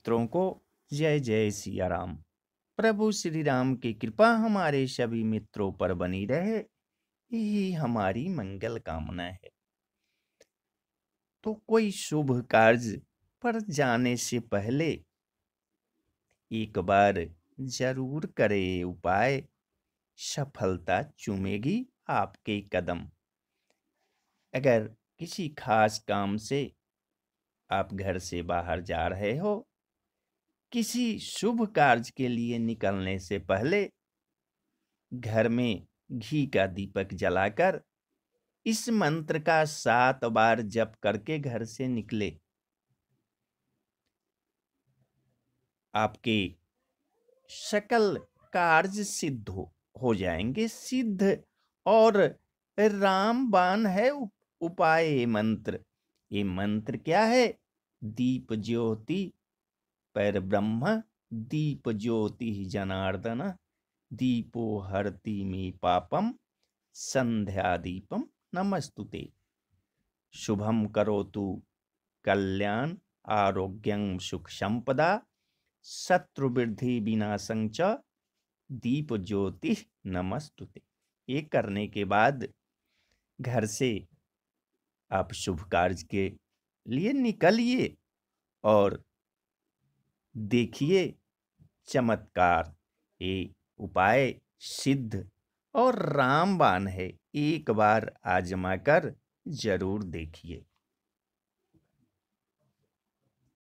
मित्रों को जय जय सिया राम। प्रभु श्री राम की कृपा हमारे सभी मित्रों पर बनी रहे, यही हमारी मंगल कामना है। तो कोई शुभ कार्य पर जाने से पहले एक बार ज़रूर करे उपाय, सफलता चूमेगी आपके कदम। अगर किसी खास काम से आप घर से बाहर जा रहे हो किसी शुभ कार्य के लिए निकलने से पहले घर में घी का दीपक जलाकर इस मंत्र का सात बार जप करके घर से निकले। आपके सकल कार्य सिद्ध हो, हो जाएँगे सिद्ध और रामबान है उपाय मंत्र। ये मंत्र क्या है? दीप ज्योति पर ब्रह्म, दीप ज्योति जनार्दन, दीपो हरति मे पापम, संध्या दीपम, नमस्तुते। शुभम करोतु कल्याण, आरोग्यं सुख संपदा, शत्रुवृद्धि विनाशं च, दीप ज्योति नमस्तुते। ये करने के बाद घर से आप शुभ कार्य के लिए निकलिए और देखिए चमत्कार ये उपाय सिद्ध और रामबान है। एक बार आजमा कर ज़रूर देखिए।